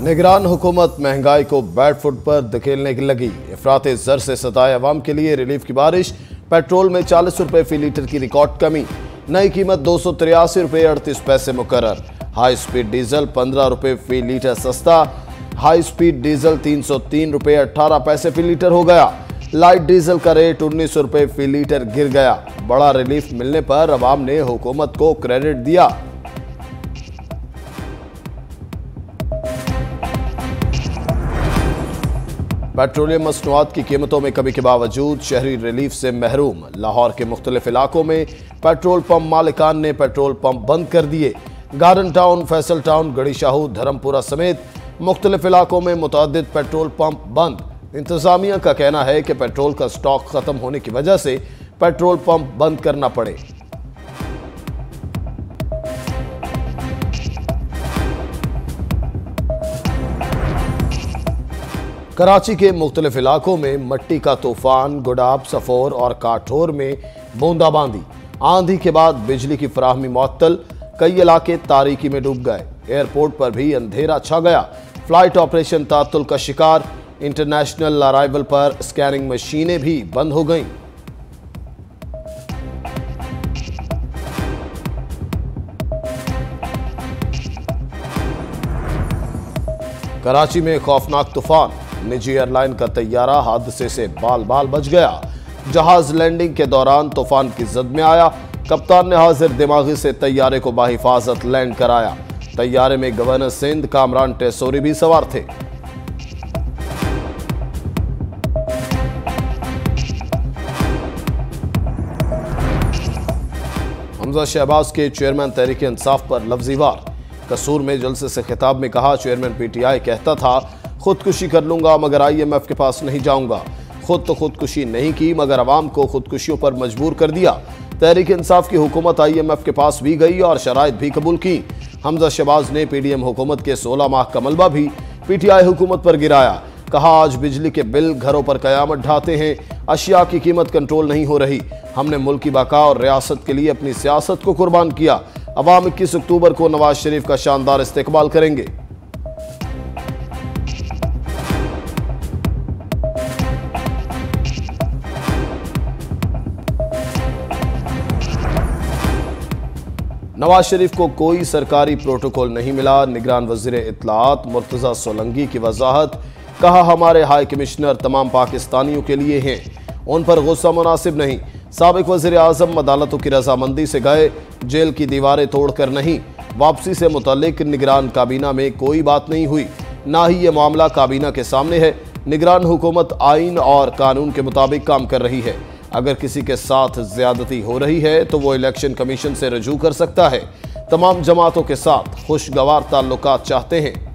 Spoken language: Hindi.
निगरान हुकूमत महँगाई को बैट फुट पर धकेलने की लगी। अफरात जर से सताए अवाम के लिए रिलीफ की बारिश, पेट्रोल में चालीस रुपए फ़ी लीटर की रिकॉर्ड कमी, नई कीमत दो सौ तिरासी रुपये अड़तीस पैसे मुकर हाई स्पीड डीजल पंद्रह रुपये फ़ी लीटर सस्ता, हाई स्पीड डीजल तीन सौ तीन रुपये अट्ठारह पैसे फ़ी लीटर हो गया। लाइट डीजल का रेट उन्नीस रुपये फ़ी लीटर गिर गया। बड़ा रिलीफ मिलने पर अवाम ने हुकूमत को क्रेडिट दिया। पेट्रोलियम मसनूआत की कीमतों में कमी के बावजूद शहरी रिलीफ से महरूम। लाहौर के मुख्तलिफ़ इलाकों में पेट्रोल पंप मालिकान ने पेट्रोल पंप बंद कर दिए। गार्डन टाउन, फैसल टाउन गड़ी शाहू धर्मपुरा समेत मुख्तलिफ़ इलाकों में मुतद पेट्रोल पंप बंद। इंतजामिया का कहना है कि पेट्रोल का स्टॉक खत्म होने की वजह से पेट्रोल पंप बंद करना पड़े। कराची के मुख्तलिफ़ इलाकों में मट्टी का तूफ़ान, गुडाब, सफोर और काठोर में बूंदाबांदी। आंधी के बाद बिजली की फराहमी मअतल कई इलाके तारीकी में डूब गए। एयरपोर्ट पर भी अंधेरा छा गया। फ़्लाइट ऑपरेशन तातुल का शिकार, इंटरनेशनल अराइवल पर स्कैनिंग मशीनें भी बंद हो गईं। कराची में खौफनाक तूफ़ान निजी एयरलाइन का तैयारा हादसे से बाल बाल बच गया। जहाज़ लैंडिंग के दौरान तूफ़ान की जद में आया। कप्तान ने हाजिर दिमागी से तैयारे को बाहिफाजत लैंड कराया। तैयारे में गवर्नर सिंध, कामरान टेसोरी भी सवार थे। हमजा शहबाज के चेयरमैन तहरीक इंसाफ पर लफ्जीवार कसूर में जलसे से खिताब में कहा, चेयरमैन पीटीआई कहता था खुदकुशी कर लूँगा, मगर आईएमएफ के पास नहीं जाऊँगा। खुद तो खुदकुशी नहीं की, मगर आवाम को खुदकुशियों पर मजबूर कर दिया। तहरीक इंसाफ की हुकूमत आईएमएफ के पास भी गई और शराइत भी कबूल की। हमजा शहबाज ने पीडीएम हुकूमत के 16 माह का मलबा भी पीटीआई हुकूमत पर गिराया। कहा, आज बिजली के बिल घरों पर कयामत ढाते हैं। अशिया की कीमत कंट्रोल नहीं हो रही। हमने मुल्क की बका और रियासत के लिए अपनी सियासत को कुर्बान किया। अवाम इक्कीस अक्टूबर को नवाज़ शरीफ का शानदार इस्तेकबाल करेंगे। नवाज़ शरीफ को कोई सरकारी प्रोटोकॉल नहीं मिला। निगरान वज़ीर इतलात मुर्तजा सोलंगी की वजाहत, कहा, हमारे हाई कमिश्नर तमाम पाकिस्तानियों के लिए हैं। उन पर गुस्सा मुनासिब नहीं। सबक वज़ीर अजम अदालतों की रजामंदी से गए। जेल की दीवारें तोड़कर नहीं। वापसी से मुतलिक निगरान काबीना में कोई बात नहीं हुई। ना ही ये मामला काबीना के सामने है। निगरान हुकूमत आइन और कानून के मुताबिक काम कर रही है। अगर किसी के साथ ज्यादती हो रही है तो वो इलेक्शन कमीशन से रजू कर सकता है। तमाम जमातों के साथ खुशगवार ताल्लुक चाहते हैं।